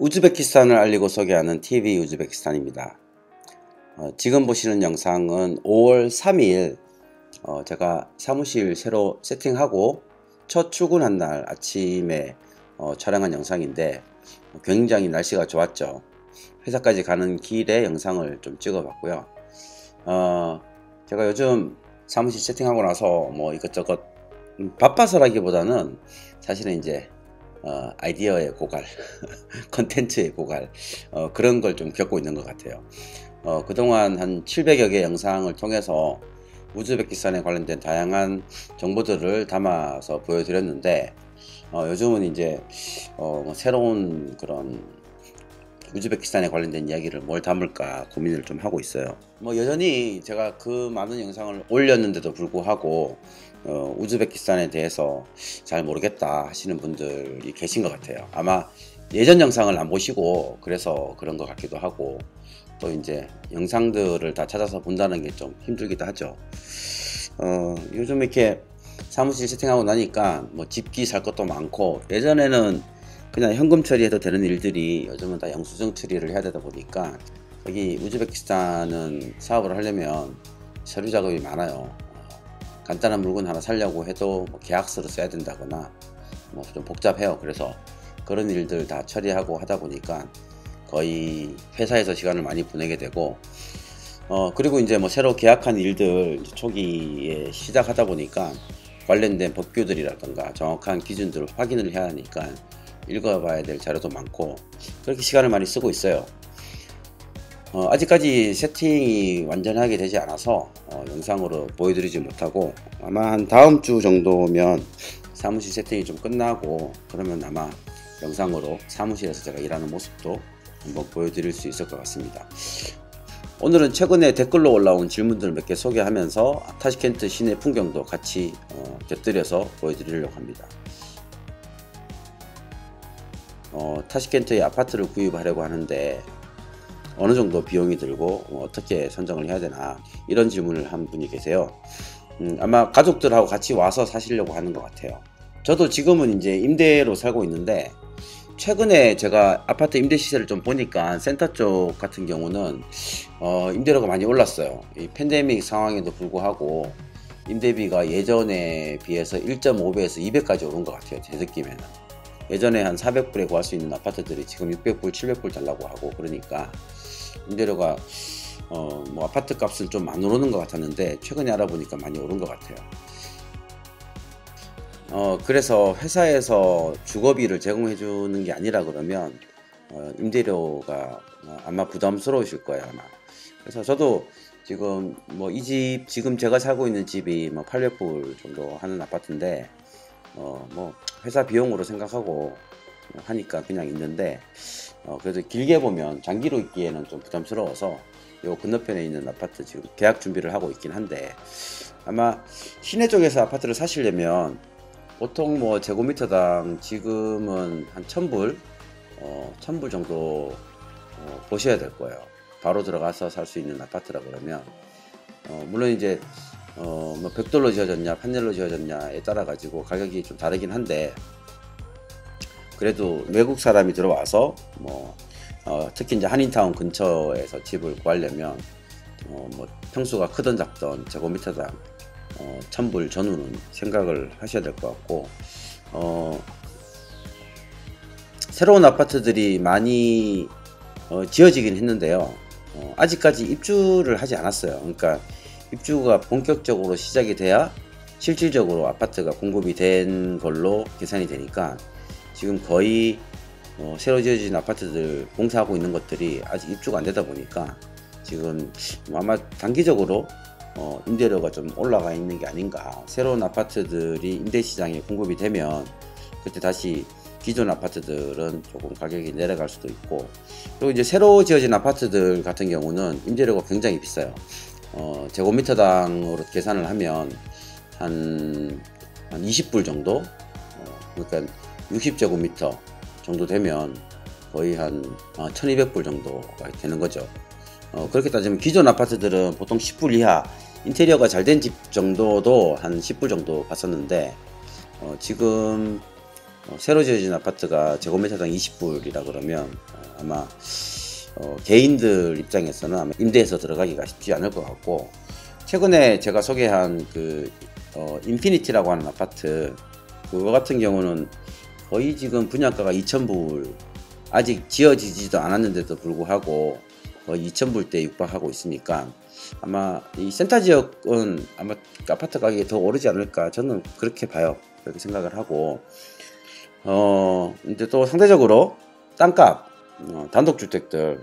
우즈베키스탄을 알리고 소개하는 TV 우즈베키스탄입니다. 어, 지금 보시는 영상은 5월 3일 어, 제가 사무실 새로 세팅하고 첫 출근한 날 아침에 어, 촬영한 영상인데 굉장히 날씨가 좋았죠. 회사까지 가는 길에 영상을 좀 찍어봤고요. 어, 제가 요즘 사무실 세팅하고 나서 뭐 이것저것 음, 바빠서라기보다는 사실은 이제 어, 아이디어의 고갈, 컨텐츠의 고갈 어, 그런 걸 좀 겪고 있는 것 같아요. 어, 그동안 한 700여 개 영상을 통해서 우즈베키스탄에 관련된 다양한 정보들을 담아서 보여드렸는데 어, 요즘은 이제 어, 뭐 새로운 그런 우즈베키스탄에 관련된 이야기를 뭘 담을까 고민을 좀 하고 있어요. 뭐 여전히 제가 그 많은 영상을 올렸는데도 불구하고 어, 우즈베키스탄에 대해서 잘 모르겠다 하시는 분들이 계신 것 같아요. 아마 예전 영상을 안 보시고 그래서 그런 것 같기도 하고 또 이제 영상들을 다 찾아서 본다는 게 좀 힘들기도 하죠. 어, 요즘 이렇게 사무실 세팅하고 나니까 뭐 집기 살 것도 많고 예전에는 그냥 현금 처리해도 되는 일들이 요즘은 다 영수증 처리를 해야 되다 보니까 여기 우즈베키스탄은 사업을 하려면 서류 작업이 많아요. 간단한 물건 하나 살려고 해도 뭐 계약서를 써야 된다거나 뭐 좀 복잡해요. 그래서 그런 일들 다 처리하고 하다 보니까 거의 회사에서 시간을 많이 보내게 되고 어 그리고 이제 뭐 새로 계약한 일들 초기에 시작하다 보니까 관련된 법규들이라든가 정확한 기준들을 확인을 해야 하니까 읽어봐야 될 자료도 많고 그렇게 시간을 많이 쓰고 있어요. 어, 아직까지 세팅이 완전하게 되지 않아서 어, 영상으로 보여드리지 못하고 아마 한 다음 주 정도면 사무실 세팅이 좀 끝나고 그러면 아마 영상으로 사무실에서 제가 일하는 모습도 한번 보여드릴 수 있을 것 같습니다. 오늘은 최근에 댓글로 올라온 질문들 몇 개 소개하면서 타시켄트 시내 풍경도 같이 어, 곁들여서 보여드리려고 합니다. 어, 타시켄트에 아파트를 구입하려고 하는데 어느 정도 비용이 들고 뭐 어떻게 선정을 해야 되나 이런 질문을 한 분이 계세요. 음, 아마 가족들하고 같이 와서 사시려고 하는 것 같아요. 저도 지금은 이제 임대로 살고 있는데 최근에 제가 아파트 임대 시세를 좀 보니까 센터 쪽 같은 경우는 어, 임대료가 많이 올랐어요. 이 팬데믹 상황에도 불구하고 임대비가 예전에 비해서 1.5배에서 2배까지 오른 것 같아요. 제 느낌에는. 예전에 한 400불에 구할 수 있는 아파트들이 지금 600불, 700불 달라고 하고 그러니까 임대료가 어, 뭐 아파트 값은 좀 안 오르는 것 같았는데 최근에 알아보니까 많이 오른 것 같아요. 어, 그래서 회사에서 주거비를 제공해 주는 게 아니라 그러면 어, 임대료가 아마 부담스러우실 거예요 아마. 그래서 저도 지금 뭐 이 집 지금 제가 살고 있는 집이 뭐 800불 정도 하는 아파트인데 어, 뭐 회사 비용으로 생각하고 하니까 그냥 있는데 어, 그래서 길게 보면 장기로 있기에는 좀 부담스러워서 요 건너편에 있는 아파트 지금 계약 준비를 하고 있긴 한데 아마 시내 쪽에서 아파트를 사시려면 보통 뭐 제곱미터당 지금은 한 1000불 어, 1000불 정도 어, 보셔야 될 거예요. 바로 들어가서 살 수 있는 아파트라 그러면. 어, 물론 이제 어, 뭐 벽돌로 지어졌냐 판넬로 지어졌냐에 따라 가지고 가격이 좀 다르긴 한데 그래도 외국 사람이 들어와서 뭐 어, 특히 이제 한인타운 근처에서 집을 구하려면 어, 뭐 평수가 크던 작던 제곱미터당 어, 천불 전후는 생각을 하셔야 될 것 같고 어, 새로운 아파트들이 많이 어, 지어지긴 했는데요. 어, 아직까지 입주를 하지 않았어요. 그러니까 입주가 본격적으로 시작이 돼야 실질적으로 아파트가 공급이 된 걸로 계산이 되니까 지금 거의 어, 새로 지어진 아파트들 공사하고 있는 것들이 아직 입주가 안 되다 보니까 지금 아마 단기적으로 어, 임대료가 좀 올라가 있는 게 아닌가. 새로운 아파트들이 임대 시장에 공급이 되면 그때 다시 기존 아파트들은 조금 가격이 내려갈 수도 있고 그리고 이제 새로 지어진 아파트들 같은 경우는 임대료가 굉장히 비싸요. 어, 제곱미터당으로 계산을 하면 한, 한 20불 정도? 어, 그러니까 60제곱미터 정도 되면 거의 한 1200불 어, 정도가 되는 거죠. 어, 그렇게 따지면 기존 아파트들은 보통 10불 이하 인테리어가 잘 된 집 정도도 한 10불 정도 봤었는데 어, 지금 어, 새로 지어진 아파트가 제곱미터당 20불이라 그러면 어, 아마 어, 개인들 입장에서는 아마 임대해서 들어가기가 쉽지 않을 것 같고 최근에 제가 소개한 그 어, 인피니티라고 하는 아파트 그거 같은 경우는 거의 지금 분양가가 2,000불. 아직 지어지지도 않았는데도 불구하고 거의 2,000불대 육박하고 있으니까 아마 이 센터 지역은 아마 아파트 가격이 더 오르지 않을까 저는 그렇게 봐요. 그렇게 생각을 하고. 어 근데 또 상대적으로 땅값 어, 단독주택들.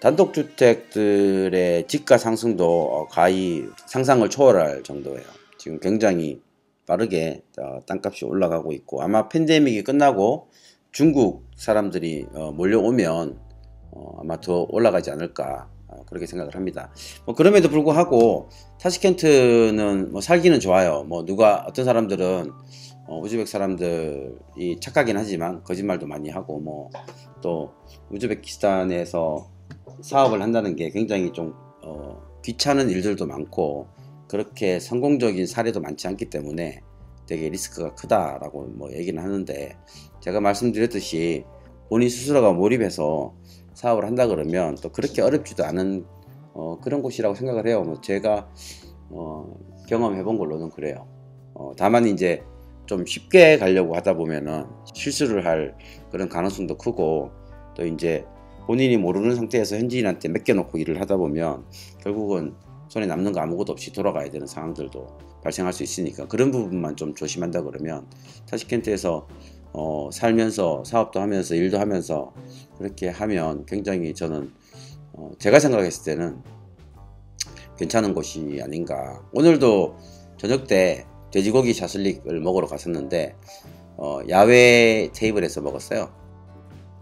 단독주택들의 집가 상승도 어, 가히 상상을 초월할 정도예요. 지금 굉장히 빠르게 어, 땅값이 올라가고 있고 아마 팬데믹이 끝나고 중국 사람들이 어, 몰려오면 어, 아마 더 올라가지 않을까 어, 그렇게 생각을 합니다. 뭐 그럼에도 불구하고 타시켄트는 뭐 살기는 좋아요. 뭐 누가 어떤 사람들은 어, 우즈벡 사람들이 착하긴 하지만 거짓말도 많이 하고 뭐 또 우즈베키스탄에서 사업을 한다는 게 굉장히 좀 어, 귀찮은 일들도 많고 그렇게 성공적인 사례도 많지 않기 때문에 되게 리스크가 크다라고 뭐 얘기는 하는데 제가 말씀드렸듯이 본인 스스로가 몰입해서 사업을 한다 그러면 또 그렇게 어렵지도 않은 어, 그런 곳이라고 생각을 해요. 뭐 제가 어, 경험해 본 걸로는 그래요. 어, 다만 이제 좀 쉽게 가려고 하다 보면은 실수를 할 그런 가능성도 크고 또 이제 본인이 모르는 상태에서 현지인한테 맡겨놓고 일을 하다 보면 결국은 손에 남는 거 아무것도 없이 돌아가야 되는 상황들도 발생할 수 있으니까 그런 부분만 좀 조심한다 그러면 타시켄트에서 어, 살면서 사업도 하면서 일도 하면서 그렇게 하면 굉장히 저는 어, 제가 생각했을 때는 괜찮은 곳이 아닌가. 오늘도 저녁 때 돼지고기 샤슬릭을 먹으러 갔었는데 어, 야외 테이블에서 먹었어요.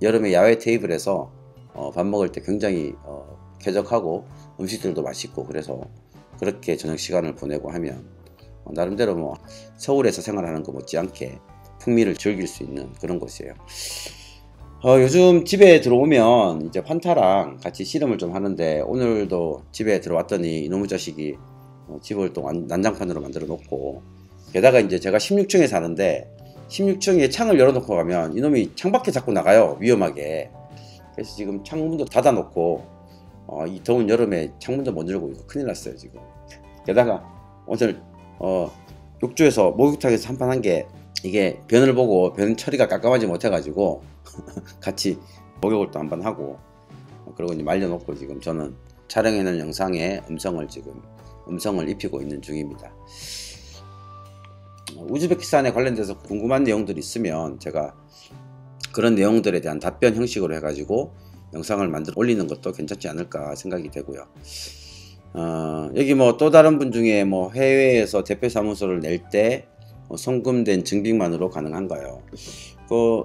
여름에 야외 테이블에서 어, 밥 먹을 때 굉장히 어, 쾌적하고 음식들도 맛있고 그래서 그렇게 저녁 시간을 보내고 하면 어, 나름대로 뭐 서울에서 생활하는 거 못지않게 풍미를 즐길 수 있는 그런 곳이에요. 어, 요즘 집에 들어오면 이제 환타랑 같이 씨름을 좀 하는데 오늘도 집에 들어왔더니 이놈의 자식이 어, 집을 또 완- 난장판으로 만들어 놓고 게다가 이제 제가 16층에 사는데 16층에 창을 열어놓고 가면 이놈이 창밖에 자꾸 나가요 위험하게 그래서 지금 창문도 닫아놓고 어, 이 더운 여름에 창문도 못 열고 이거 큰일 났어요 지금 게다가 오늘 어, 욕조에서 목욕탕에서 한판 한 게 이게 변을 보고 변 처리가 깜깜하지 못해가지고 같이 목욕을 또 한 번 하고 그리고 이제 말려놓고 지금 저는 촬영해놓은 영상에 음성을 지금 음성을 입히고 있는 중입니다. 어, 우즈베키스탄에 관련돼서 궁금한 내용들이 있으면 제가 그런 내용들에 대한 답변 형식으로 해가지고 영상을 만들어 올리는 것도 괜찮지 않을까 생각이 되고요. 어, 여기 뭐 또 다른 분 중에 뭐 해외에서 대표 사무소를 낼때 송금된 증빙만으로 가능한가요? 그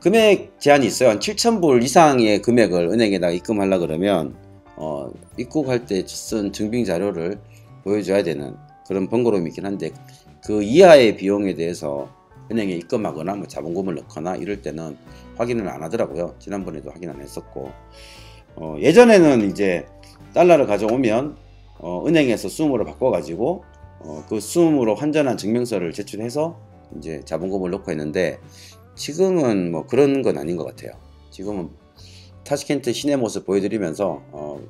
금액 제한이 있어요. 한 7,000불 이상의 금액을 은행에다 입금하려 그러면 어, 입국할 때 쓴 증빙 자료를 보여줘야 되는 그런 번거로움이 있긴 한데 그 이하의 비용에 대해서 은행에 입금하거나 뭐 자본금을 넣거나 이럴 때는 확인을 안 하더라고요. 지난번에도 확인 안 했었고 어, 예전에는 이제 달러를 가져오면 어, 은행에서 수음으로 바꿔가지고 어, 그 수음으로 환전한 증명서를 제출해서 이제 자본금을 넣고 했는데 지금은 뭐 그런 건 아닌 것 같아요. 지금은 타시켄트 시내 모습 보여드리면서 어,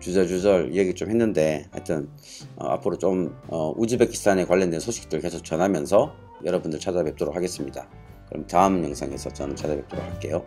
주저주절 얘기 좀 했는데 하여튼 어, 앞으로 좀 어, 우즈베키스탄에 관련된 소식들 계속 전하면서 여러분들 찾아뵙도록 하겠습니다. 그럼 다음 영상에서 저는 찾아뵙도록 할게요.